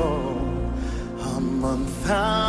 beautiful among thousands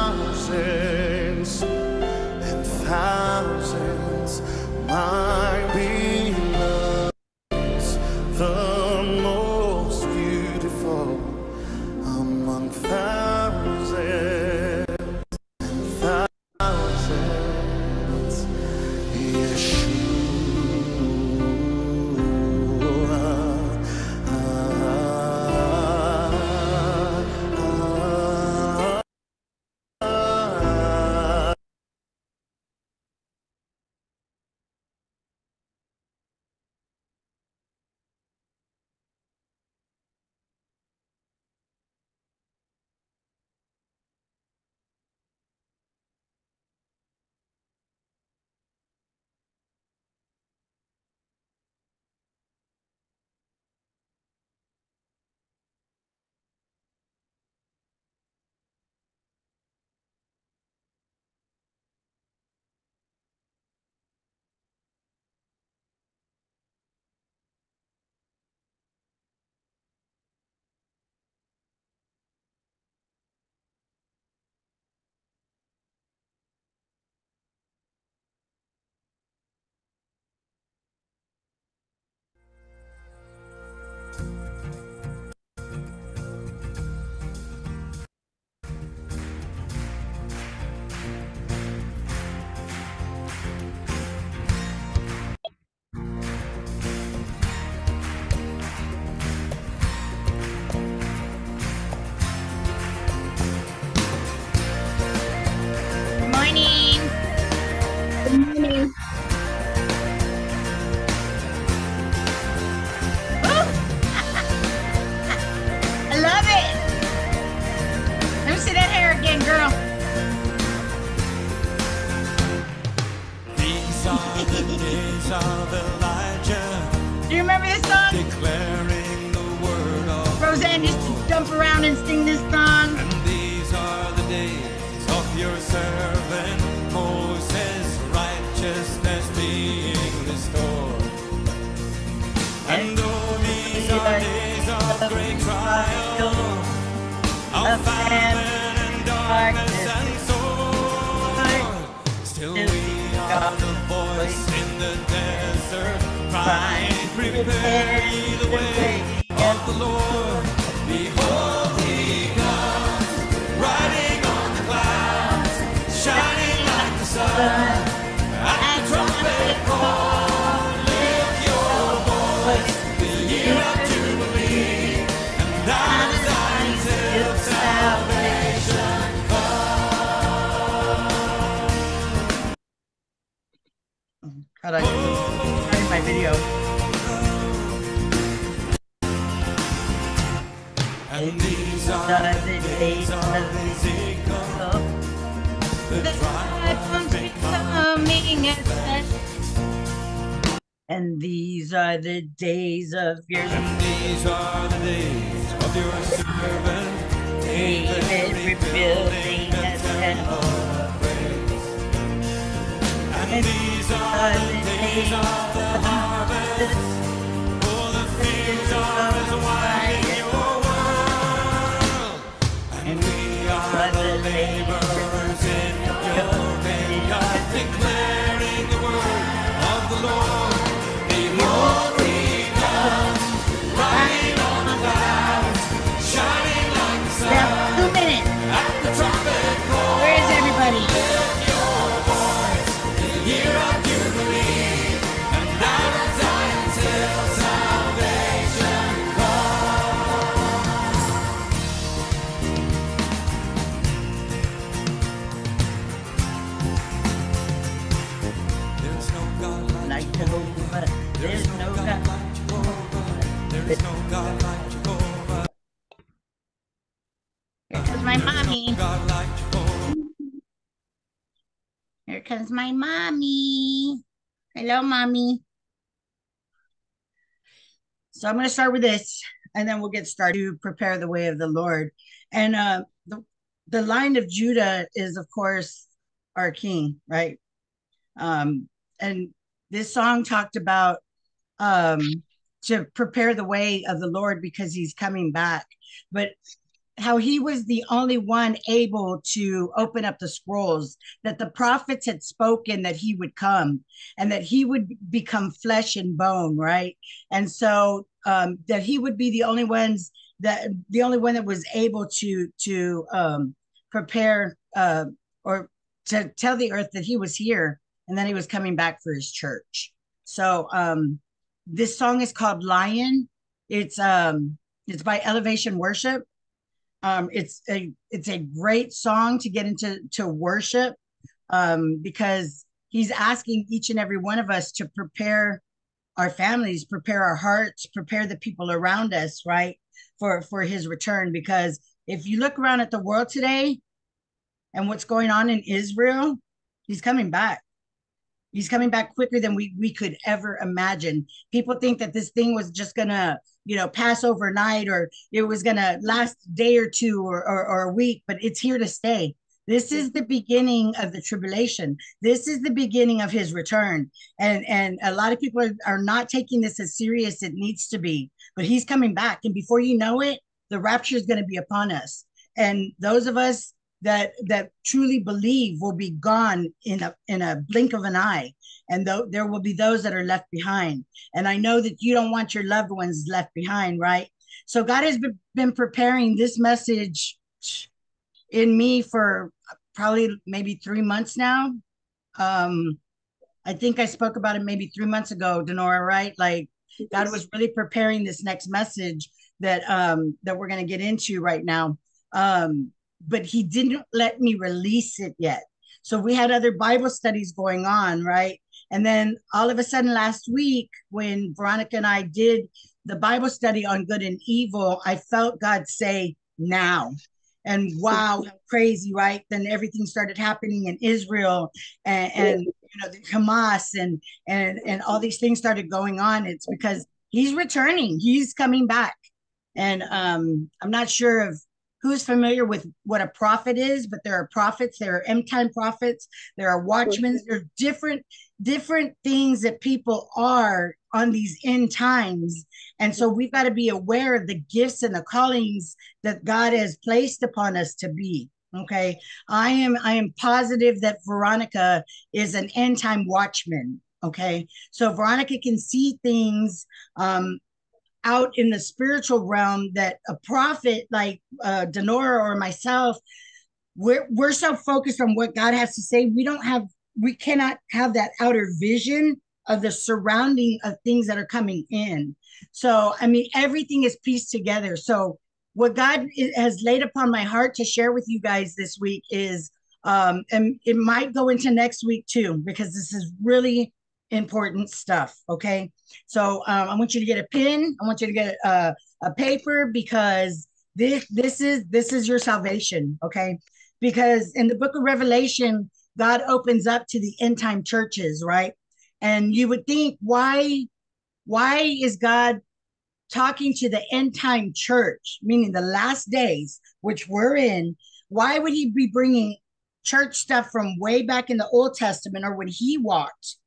becoming as flesh. And these are the days of your And these are the days of your servant David David rebuilding rebuilding the his temple of praise. And these are the days of the harvest, for the fields are as white in your world. And we are the laborers in your vineyard, my mommy. Hello, mommy. So I'm going to start with this, and then we'll get started to prepare the way of the Lord. And uh, the the lion of Judah is, of course, our king, right? Um, and this song talked about um, to prepare the way of the Lord because He's coming back. But how he was the only one able to open up the scrolls that the prophets had spoken that he would come and that he would become flesh and bone right? And so um, that he would be the only ones that the only one that was able to to um, prepare uh, or to tell the earth that he was here and then he was coming back for his church. So um, this song is called lion. It's um it's by elevation worship um, it's a it's a great song to get into to worship um, because he's asking each and every one of us to prepare our families, prepare our hearts, prepare the people around us, right, for for his return. Because if you look around at the world today and what's going on in Israel, he's coming back. He's coming back quicker than we we could ever imagine. People think that this thing was just gonna, you know, pass overnight or it was gonna last day or two or, or, or a week, but it's here to stay. This is the beginning of the tribulation. This is the beginning of his return. And and a lot of people are, are not taking this as serious as it needs to be. But he's coming back. And before you know it, the rapture is going to be upon us. And those of us that that truly believe will be gone in a in a blink of an eye. And th- there will be those that are left behind. And i know that you don't want your loved ones left behind right? So god has been preparing this message in me for probably maybe three months now. Um i think i spoke about it maybe three months ago denora right? Like god was really preparing this next message that um that we're going to get into right now. Um but he didn't let me release it yet. So we had other Bible studies going on, right? And then all of a sudden last week, when Veronica and I did the Bible study on good and evil, I felt God say, now. And wow, crazy, right? Then everything started happening in Israel and, and you know, the Hamas and and and all these things started going on. It's because he's returning, he's coming back. And um, I'm not sure if who's familiar with what a prophet is, but there are prophets, there are end time prophets, there are watchmen, there are different different things that people are on these end times. And so we've got to be aware of the gifts and the callings that God has placed upon us to be. Okay. I am I am positive that Veronica is an end time watchman. Okay. So Veronica can see things um, out in the spiritual realm that a prophet like uh, Denora or myself, we're we're so focused on what God has to say, we don't have we cannot have that outer vision of the surrounding of things that are coming in. So I mean, everything is pieced together. So what God has laid upon my heart to share with you guys this week is um and it might go into next week too because this is really important stuff. Okay. So um, I want you to get a pen. I want you to get a, a paper because this this is this is your salvation. Okay. Because in the book of Revelation, God opens up to the end time churches, right? And you would think, why, why is God talking to the end time church, meaning the last days, which we're in? Why would he be bringing church stuff from way back in the Old Testament or when he walked?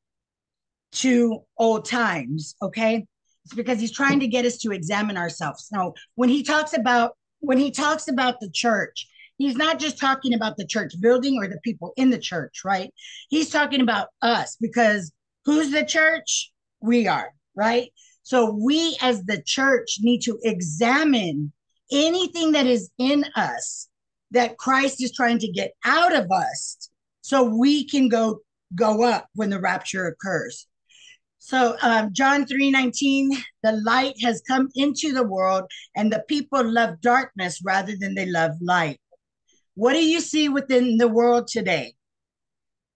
To old times. Okay. It's because he's trying to get us to examine ourselves. Now, when he talks about when he talks about the church, he's not just talking about the church building or the people in the church, right? He's talking about us because who's the church? We are, right? So we as the church need to examine anything that is in us that Christ is trying to get out of us so we can go go up when the rapture occurs. So um, John 3 19, the light has come into the world, and the people love darkness rather than they love light. What do you see within the world today?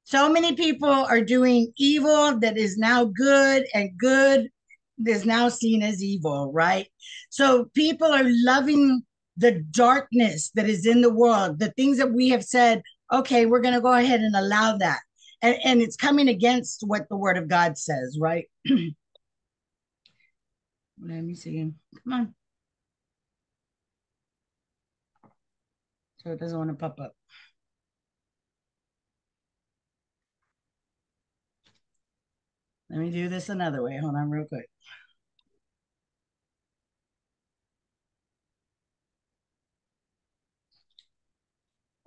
So many people are doing evil that is now good, and good is now seen as evil, right? So people are loving the darkness that is in the world, the things that we have said, okay, we're going to go ahead and allow that and, and it's coming against what the word of God says, right? Let me see. Come on. So it doesn't want to pop up. Let me do this another way. Hold on real quick.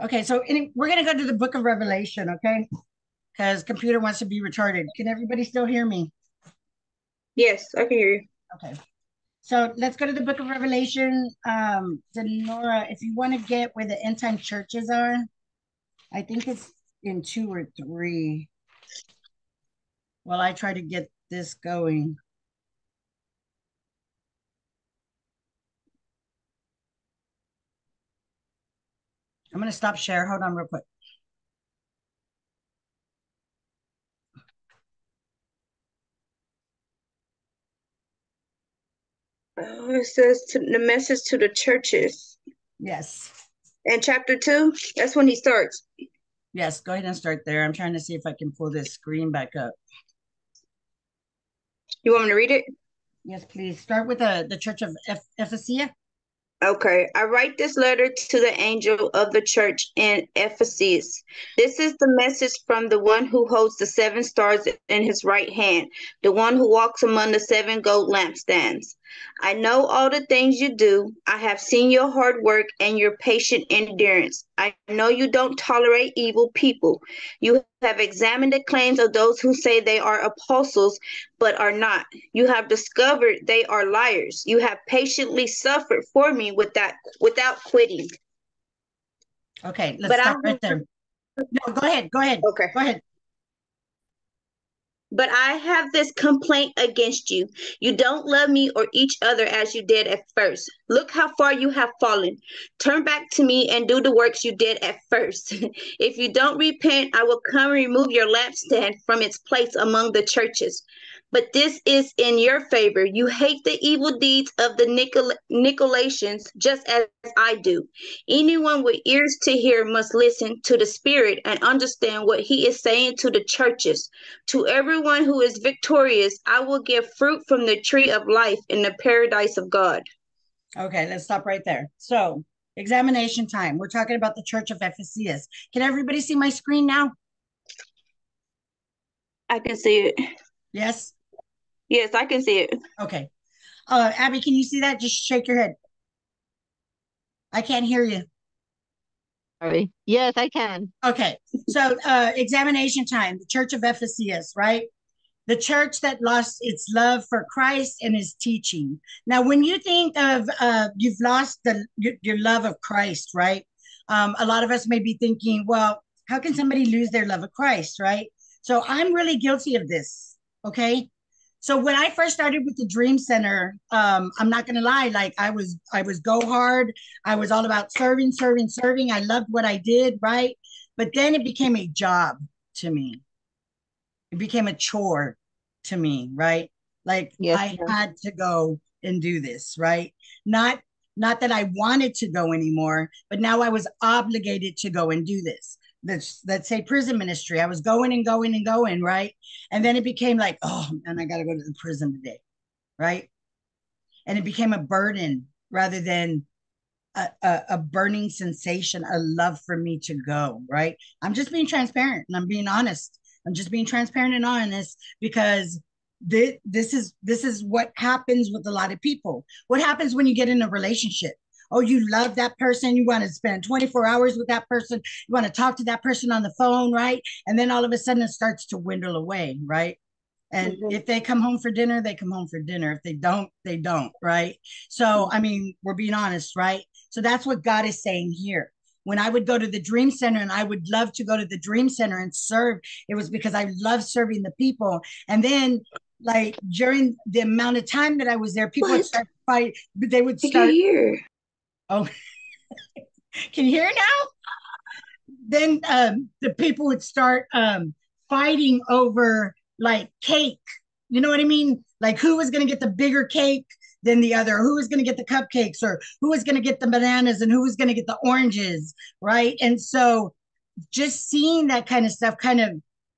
Okay, so we're gonna go to the book of Revelation, okay? Because computer wants to be retarded. Can everybody still hear me? Yes, I can hear you. Okay. So let's go to the book of Revelation. Um, Denora, if you want to get where the end time churches are, I think it's in two or three. While I try to get this going. I'm going to stop share. Hold on real quick. Oh, it says to the message to the churches. Yes. And chapter two, that's when he starts. Yes, go ahead and start there. I'm trying to see if I can pull this screen back up. You want me to read it? Yes, please. Start with the, the Church of Eph- Ephesia. Okay, I write this letter to the angel of the church in Ephesus. This is the message from the one who holds the seven stars in his right hand, the one who walks among the seven gold lampstands. I know all the things you do. I have seen your hard work and your patient endurance. I know you don't tolerate evil people. You have examined the claims of those who say they are apostles but are not. You have discovered they are liars. You have patiently suffered for me without without quitting. Okay, let's But stop I- right there. No, go ahead. Go ahead. Okay. Go ahead. But I have this complaint against you. You don't love me or each other as you did at first. Look how far you have fallen. Turn back to me and do the works you did at first. if you don't repent, I will come and remove your lampstand from its place among the churches. But this is in your favor. You hate the evil deeds of the Nicol- Nicolaitans just as I do. Anyone with ears to hear must listen to the Spirit and understand what he is saying to the churches. To everyone who is victorious, I will give fruit from the tree of life in the paradise of God. Okay, let's stop right there. So, examination time. We're talking about the Church of Ephesus. Can everybody see my screen now? I can see it. Yes. Yes, I can see it. Okay. Uh, Abby, can you see that? Just shake your head. I can't hear you. Sorry. Yes, I can. Okay. So, uh, examination time. The Church of Ephesus, right? The church that lost its love for Christ and his teaching. Now, when you think of uh, you've lost the your, your love of Christ, right? Um, a lot of us may be thinking, well, how can somebody lose their love of Christ, right? So I'm really guilty of this. Okay. So when I first started with the Dream Center, um, I'm not gonna lie, like I was, I was go hard. I was all about serving, serving, serving. I loved what I did, right? But then it became a job to me. It became a chore to me, right? Like Yes, I ma'am. had to go and do this, right? Not not that I wanted to go anymore, but now I was obligated to go and do this. Let's let's say prison ministry. I was going and going and going, right? And then it became like, oh man, I gotta go to the prison today, right? And it became a burden rather than a, a, a burning sensation, a love for me to go, right? I'm just being transparent and I'm being honest. I'm just being transparent and honest because this, this is this is what happens with a lot of people. What happens when you get in a relationship? Oh, you love that person. You want to spend 24 hours with that person. You want to talk to that person on the phone, right? And then all of a sudden it starts to dwindle away, right? And Mhm. if they come home for dinner, they come home for dinner. If they don't, they don't, right? So, I mean, we're being honest, right? So that's what God is saying here. When I would go to the Dream Center and I would love to go to the Dream Center and serve, it was because I love serving the people. And then, like during the amount of time that I was there, people would What? start fight. They would start hear. Oh, can you hear now? Then um, the people would start um, fighting over like cake. You know what I mean? Like who was going to get the bigger cake than the other? Who was going to get the cupcakes or who was going to get the bananas and who was going to get the oranges, right? And so just seeing that kind of stuff kind of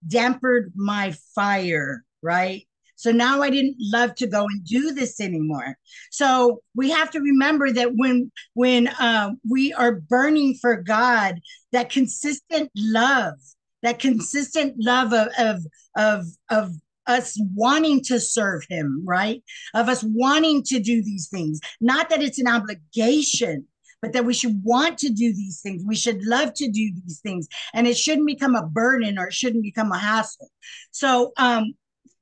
dampened my fire, right? So now I didn't love to go and do this anymore. So we have to remember that when when um, we are burning for God, that consistent love, that consistent love of of of of us wanting to serve Him, right? Of us wanting to do these things. Not that it's an obligation, but that we should want to do these things. We should love to do these things, and it shouldn't become a burden or it shouldn't become a hassle. So, um,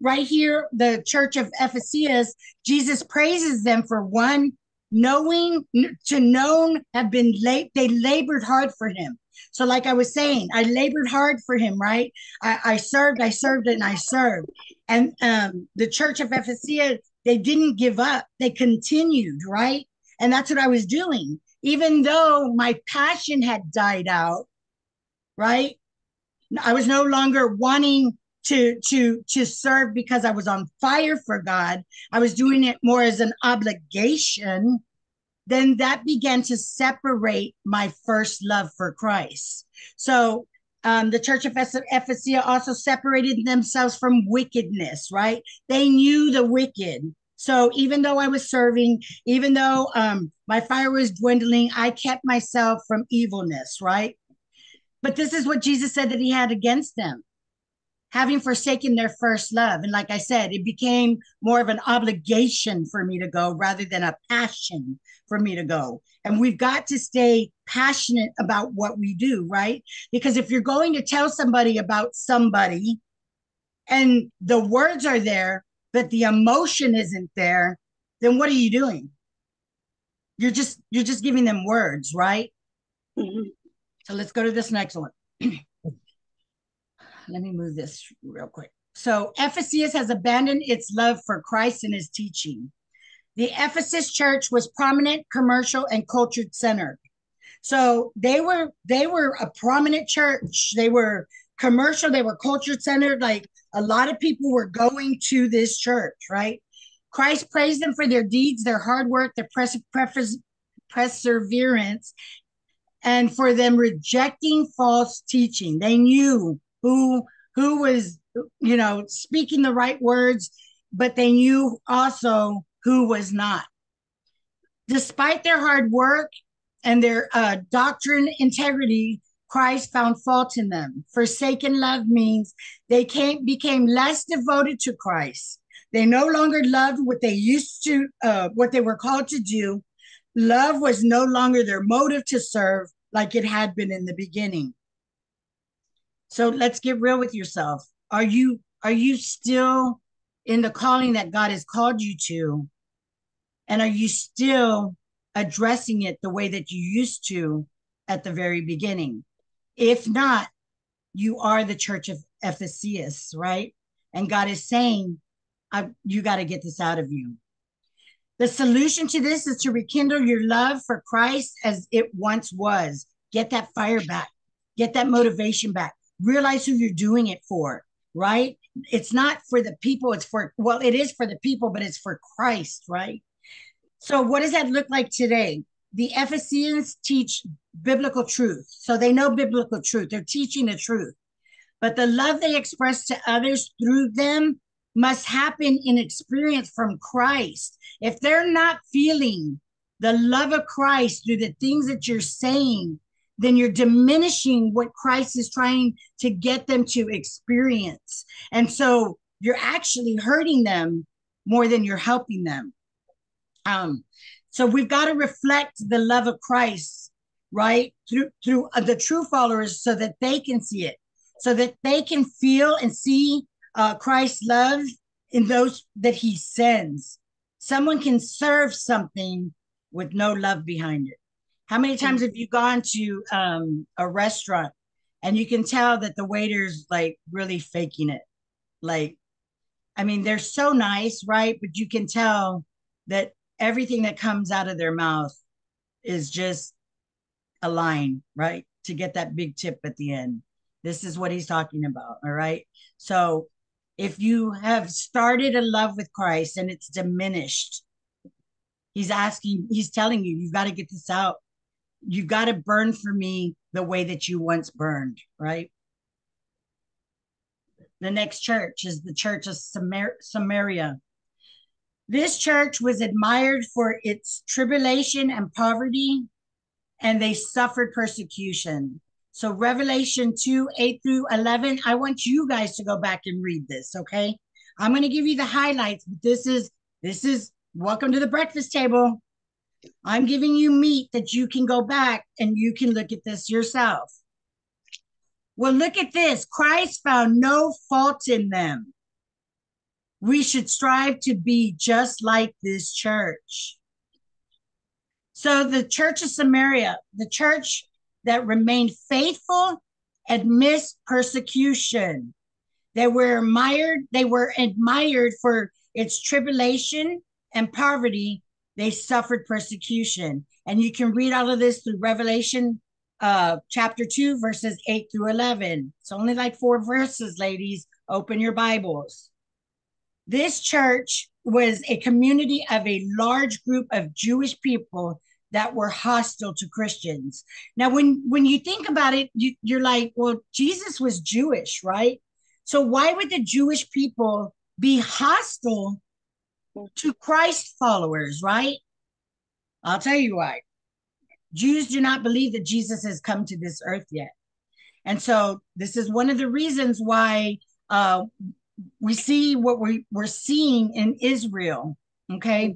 right here, the church of Ephesus, Jesus praises them for one, knowing to known have been late, they labored hard for him. So, like I was saying, I labored hard for him, right? I, I served, I served, and I served. And um, the church of Ephesus, they didn't give up, they continued, right? And that's what I was doing. Even though my passion had died out, right? I was no longer wanting to to to serve because I was on fire for God. I was doing it more as an obligation then that began to separate my first love for Christ. So um, the church of Ephesus also separated themselves from wickedness, right? They knew the wicked. So even though I was serving, even though um, my fire was dwindling, I kept myself from evilness, right? But this is what Jesus said that he had against them having forsaken their first love. And like I said, it became more of an obligation for me to go rather than a passion for me to go. And we've got to stay passionate about what we do, right? Because if you're going to tell somebody about somebody and the words are there, but the emotion isn't there, then what are you doing? You're just you're just giving them words, right? Mm-hmm. So let's go to this next one. let me move this real quick. So Ephesus has abandoned its love for Christ and his teaching. The Ephesus church was prominent, commercial, and cultured centered. So they were they were a prominent church. They were commercial. They were culture centered. Like a lot of people were going to this church, right? Christ praised them for their deeds, their hard work, their pres- pres- perseverance, and for them rejecting false teaching. They knew who who was you know speaking the right words but they knew also who was not. Despite their hard work and their uh, doctrine integrity christ found fault in them. Forsaken love means they came, became less devoted to christ. They no longer loved what they used to uh, what they were called to do. Love was no longer their motive to serve like it had been in the beginning so let's get real with yourself. Are you are you still in the calling that God has called you to? And are you still addressing it the way that you used to at the very beginning? If not, you are the church of Ephesus, right? And God is saying, you got to get this out of you. The solution to this is to rekindle your love for Christ as it once was. Get that fire back, get that motivation back realize who you're doing it for, right? It's not for the people, it's for, well, it is for the people, but it's for Christ, right? So, what does that look like today? The Ephesians teach biblical truth. So, they know biblical truth, they're teaching the truth. But the love they express to others through them must happen in experience from Christ. If they're not feeling the love of Christ through the things that you're saying, then you're diminishing what Christ is trying to get them to experience. And so you're actually hurting them more than you're helping them. Um, so we've got to reflect the love of Christ, right, through through uh, the true followers, so that they can see it, so that they can feel and see uh, Christ's love in those that He sends. Someone can serve something with no love behind it. How many times have you gone to um, a restaurant and you can tell that the waiter's like really faking it? Like, I mean, they're so nice, right? But you can tell that everything that comes out of their mouth is just a line, right? To get that big tip at the end. This is what he's talking about. All right. So if you have started a love with Christ and it's diminished, he's asking, he's telling you, you've got to get this out you got to burn for me the way that you once burned, right? The next church is the church of Samar- Samaria. This church was admired for its tribulation and poverty, and they suffered persecution. So, Revelation 2 8 through 11, I want you guys to go back and read this, okay? I'm going to give you the highlights, this is, this is welcome to the breakfast table. I'm giving you meat that you can go back and you can look at this yourself. Well, look at this. Christ found no fault in them. We should strive to be just like this church. So, the church of Samaria, the church that remained faithful amidst persecution, they were admired, they were admired for its tribulation and poverty. They suffered persecution. And you can read all of this through Revelation uh, chapter 2, verses 8 through 11. It's only like four verses, ladies. Open your Bibles. This church was a community of a large group of Jewish people that were hostile to Christians. Now, when when you think about it, you, you're like, well, Jesus was Jewish, right? So why would the Jewish people be hostile to Christ followers, right? I'll tell you why. Jews do not believe that Jesus has come to this earth yet. And so this is one of the reasons why uh, we see what we, we're seeing in Israel, okay?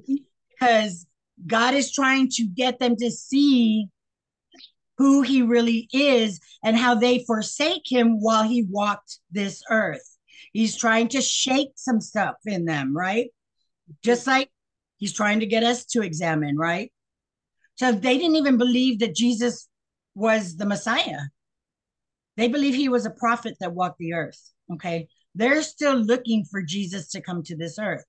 Because God is trying to get them to see who he really is and how they forsake him while he walked this earth. He's trying to shake some stuff in them, right? Just like he's trying to get us to examine, right? So they didn't even believe that Jesus was the Messiah. They believe he was a prophet that walked the earth. Okay. They're still looking for Jesus to come to this earth.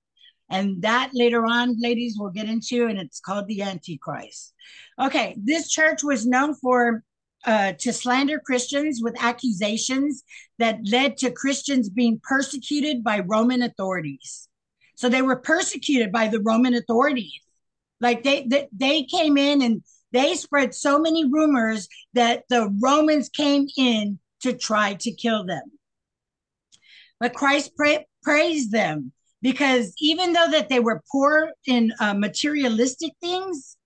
And that later on, ladies, we'll get into, and it's called the Antichrist. Okay, this church was known for uh, to slander Christians with accusations that led to Christians being persecuted by Roman authorities. So they were persecuted by the Roman authorities. Like they, they, they came in and they spread so many rumors that the Romans came in to try to kill them. But Christ pra- praised them because even though that they were poor in uh, materialistic things,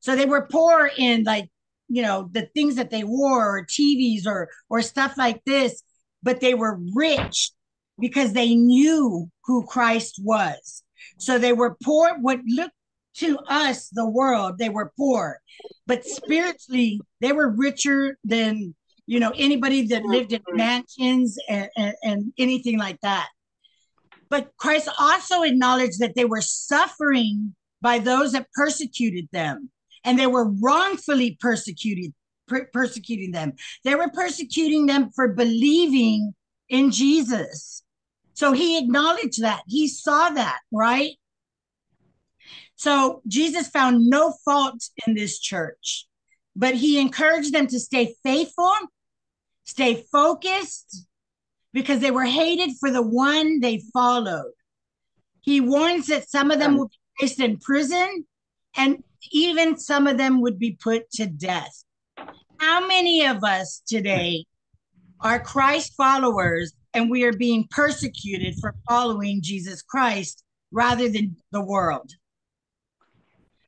so they were poor in like you know the things that they wore or TVs or or stuff like this, but they were rich because they knew who Christ was. So they were poor. What looked to us, the world, they were poor, but spiritually they were richer than you know anybody that lived in mansions and, and, and anything like that. But Christ also acknowledged that they were suffering by those that persecuted them, and they were wrongfully persecuted, per- persecuting them. They were persecuting them for believing in Jesus. So he acknowledged that. He saw that, right? So Jesus found no fault in this church, but he encouraged them to stay faithful, stay focused, because they were hated for the one they followed. He warns that some of them will be placed in prison and even some of them would be put to death. How many of us today are Christ followers and we are being persecuted for following Jesus Christ rather than the world?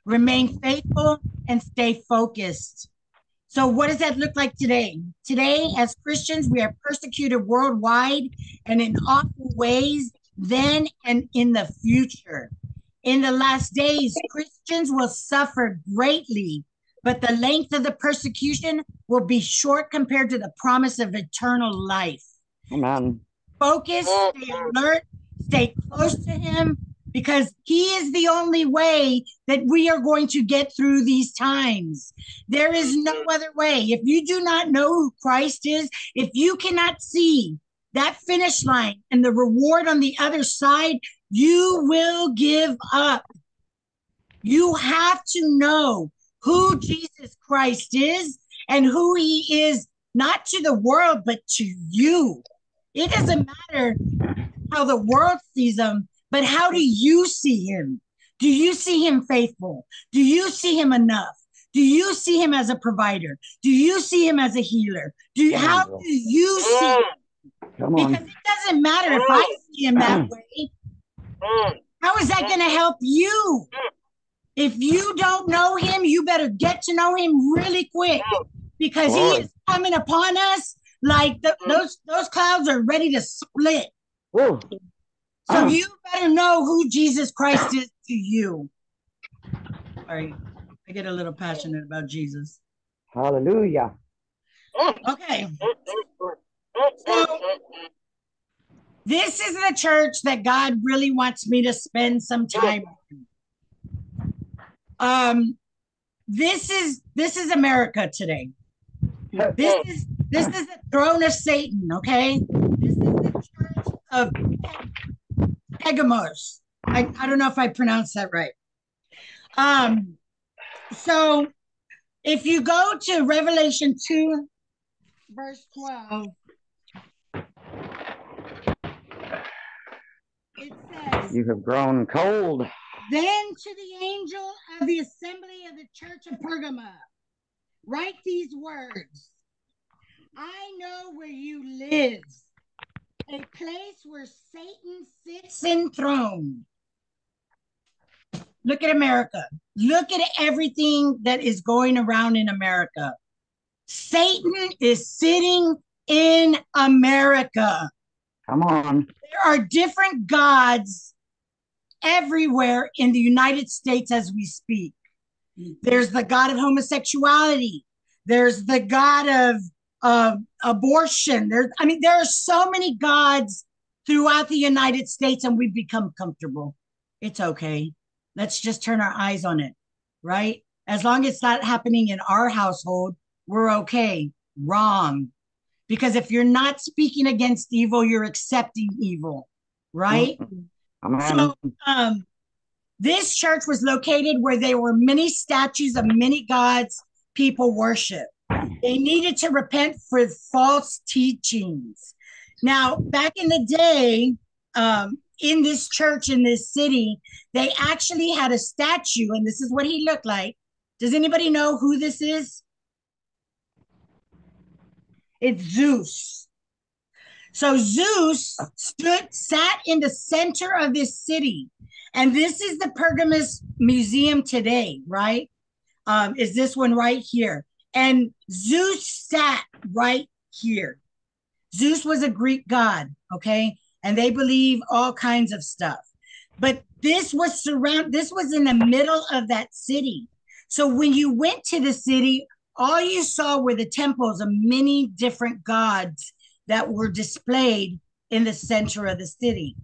Remain faithful and stay focused. So, what does that look like today? Today, as Christians, we are persecuted worldwide and in awful ways, then and in the future. In the last days, Christians will suffer greatly, but the length of the persecution will be short compared to the promise of eternal life. Amen. Focus, stay alert, stay close to Him, because he is the only way that we are going to get through these times. There is no mm-hmm. other way. If you do not know who Christ is, if you cannot see that finish line and the reward on the other side, you will give up. You have to know who Jesus Christ is and who he is, not to the world, but to you. It doesn't matter how the world sees him but how do you see him? Do you see him faithful? Do you see him enough? Do you see him as a provider? Do you see him as a healer? Do you, how do you see him? Come Because it doesn't matter if I see him that mm. way. How is that going to help you? If you don't know him, you better get to know him really quick because he is coming upon us like the, those those clouds are ready to split. Whoa. So you better know who Jesus Christ is to you. Sorry, I get a little passionate about Jesus. Hallelujah. Okay. So this is the church that God really wants me to spend some time. in. Um, this is this is America today. This is this is the throne of Satan. Okay, this is the church of Pegamos. I, I don't know if I pronounced that right. Um, so if you go to Revelation 2, verse 12, it says, You have grown cold. Then to the angel of the assembly of the church of Pergama, write these words I know where you live, a place where Satan sits enthroned. Look at America. Look at everything that is going around in America. Satan is sitting in America. Come on. There are different gods everywhere in the United States as we speak. There's the God of homosexuality. There's the God of of abortion. There's, I mean, there are so many gods throughout the United States, and we've become comfortable. It's okay. Let's just turn our eyes on it, right? As long as it's not happening in our household, we're okay. Wrong. Because if you're not speaking against evil, you're accepting evil, right? Amen. So, um, this church was located where there were many statues of many gods people worship. They needed to repent for false teachings. Now, back in the day, um, in this church in this city, they actually had a statue, and this is what he looked like. Does anybody know who this is? It's Zeus. So Zeus stood, sat in the center of this city, and this is the Pergamus Museum today, right? Um, is this one right here? And Zeus sat right here. Zeus was a Greek god, okay? And they believe all kinds of stuff. But this was surround this was in the middle of that city. So when you went to the city, all you saw were the temples of many different gods that were displayed in the center of the city.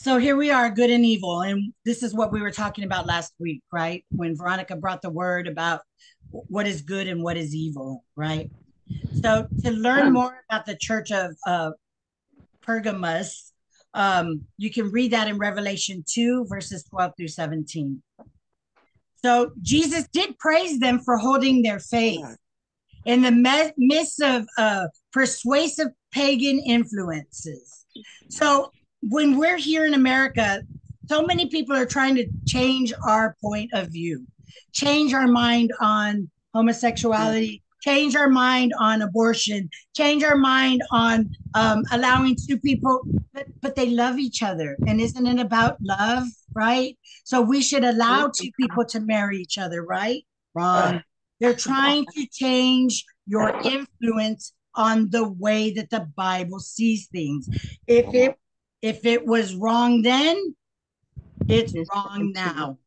So here we are, good and evil. And this is what we were talking about last week, right? When Veronica brought the word about what is good and what is evil, right? So to learn more about the church of uh, Pergamus, um, you can read that in Revelation 2, verses 12 through 17. So Jesus did praise them for holding their faith in the me- midst of uh, persuasive pagan influences. So when we're here in America, so many people are trying to change our point of view, change our mind on homosexuality, change our mind on abortion, change our mind on um, allowing two people, but, but they love each other. And isn't it about love, right? So we should allow two people to marry each other, right? Wrong. They're trying to change your influence on the way that the Bible sees things. If it if it was wrong then, it's wrong now.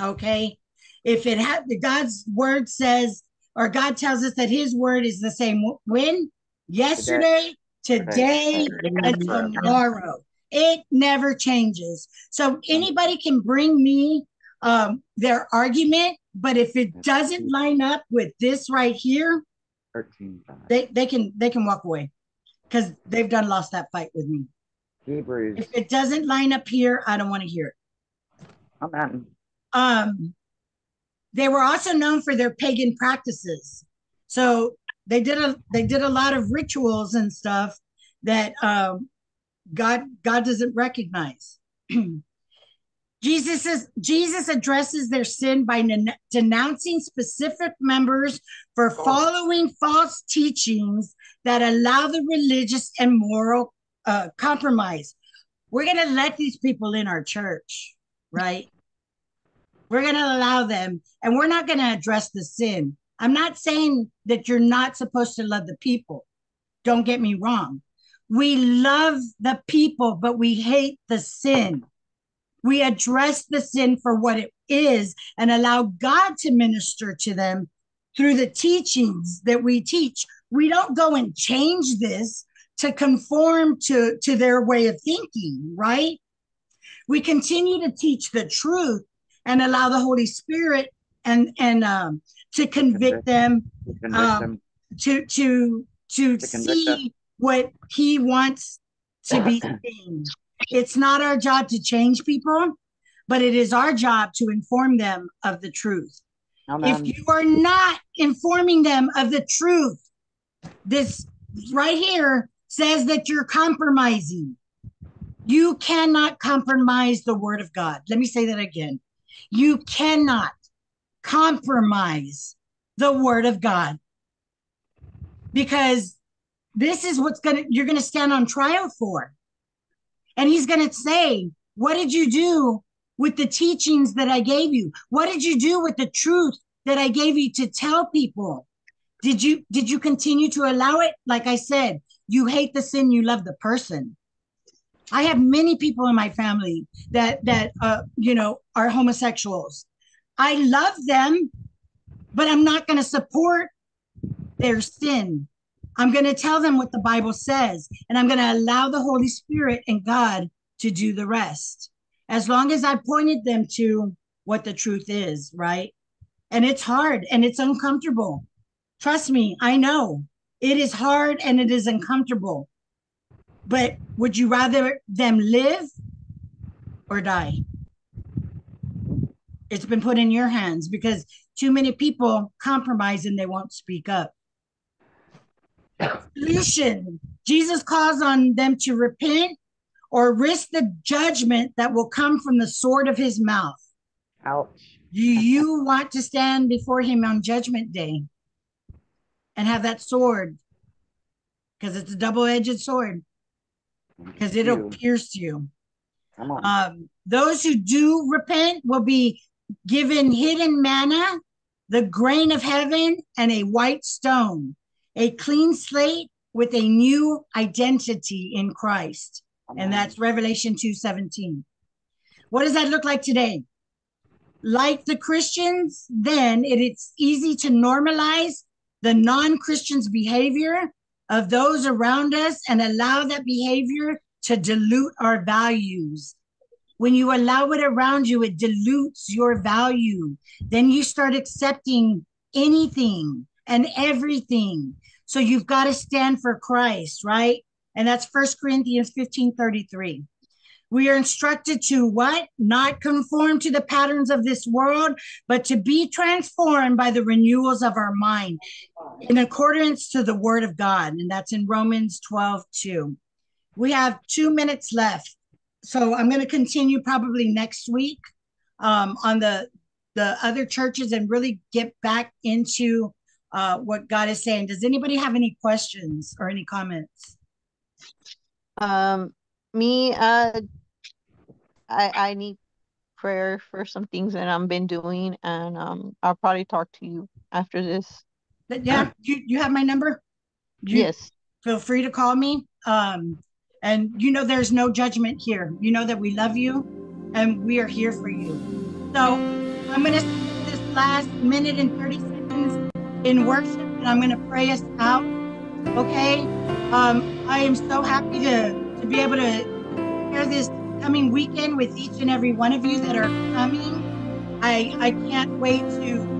Okay? If it had God's word says or God tells us that his word is the same when yesterday, today, and tomorrow. It never changes. So anybody can bring me um, their argument, but if it doesn't line up with this right here, 13. they, they can they can walk away because they've done lost that fight with me. Hebrews. If it doesn't line up here, I don't want to hear it. Amen. Um, they were also known for their pagan practices. So they did a they did a lot of rituals and stuff that um, God God doesn't recognize. Jesus is Jesus addresses their sin by den- denouncing specific members for following false teachings that allow the religious and moral uh, compromise. We're going to let these people in our church, right? We're going to allow them, and we're not going to address the sin. I'm not saying that you're not supposed to love the people. Don't get me wrong. We love the people, but we hate the sin. We address the sin for what it is and allow God to minister to them through the teachings that we teach. We don't go and change this to conform to, to their way of thinking, right? We continue to teach the truth and allow the Holy Spirit and and um, to convict Convict. them To Um, them. to to to To convict us. see what he wants to be seen. It's not our job to change people, but it is our job to inform them of the truth. Amen. If you are not informing them of the truth, this right here says that you're compromising. You cannot compromise the word of God. Let me say that again. You cannot compromise the word of God because this is what's going to you're going to stand on trial for. And he's going to say, "What did you do with the teachings that I gave you? What did you do with the truth that I gave you to tell people? Did you did you continue to allow it? Like I said, you hate the sin, you love the person. I have many people in my family that that uh, you know are homosexuals. I love them, but I'm not going to support their sin. I'm going to tell them what the Bible says, and I'm going to allow the Holy Spirit and God to do the rest. As long as I pointed them to what the truth is, right? And it's hard and it's uncomfortable. Trust me, I know it is hard and it is uncomfortable. But would you rather them live or die? It's been put in your hands because too many people compromise and they won't speak up. Solution Jesus calls on them to repent or risk the judgment that will come from the sword of his mouth. Ouch. Do you want to stand before him on judgment day and have that sword? Because it's a double edged sword, because it'll You. pierce you. Um, those who do repent will be given hidden manna, the grain of heaven, and a white stone, a clean slate with a new identity in Christ. And that's Revelation 2:17. What does that look like today? Like the Christians, then it is easy to normalize the non-Christians' behavior of those around us and allow that behavior to dilute our values. When you allow it around you, it dilutes your value. Then you start accepting anything and everything. So you've got to stand for Christ, right? And that's First Corinthians 15 33. We are instructed to what? Not conform to the patterns of this world, but to be transformed by the renewals of our mind in accordance to the word of God. And that's in Romans 12 2. We have two minutes left. So I'm going to continue probably next week um, on the the other churches and really get back into uh, what God is saying. Does anybody have any questions or any comments? Um, me, uh, I I need prayer for some things that I've been doing, and um, I'll probably talk to you after this. But yeah, you, you have my number? You Yes. Feel free to call me. Um, and you know, there's no judgment here. You know that we love you and we are here for you. So I'm going to spend this last minute and 30 seconds in worship and I'm going to pray us out. Okay. Um, I am so happy to, to be able to share this coming weekend with each and every one of you that are coming. I, I can't wait to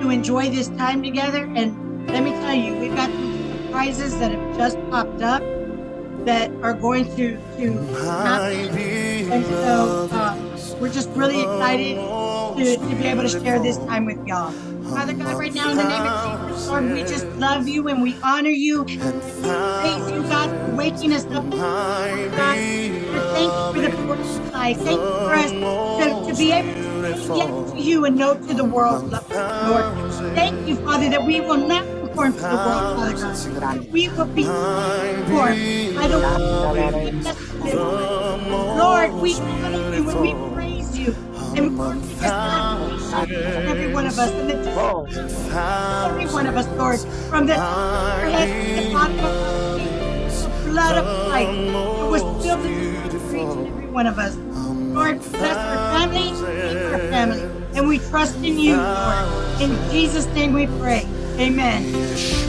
to enjoy this time together. And let me tell you, we've got some surprises that have just popped up that are going to to happen. And so uh, we're just really excited to, to be able to share this time with y'all. Father God, right now in the name of Jesus, Lord, we just love you and we honor you. We praise you, God, for waking us up. God, thank you for the portion of life. Thank you for us to, to be able to get to you and know to the world, Lord. Thank you, Father, that we will not conform to the world, Father God. We will be transformed by the God. Lord, we honor you and we praise you. And we just us, every one of us, and then every one of us, Lord, from the head to the bottom of our the blood of Christ that was spilled for every one of us. Lord, bless our family, keep our family, and we trust in you, Lord. In Jesus' name we pray. Amen.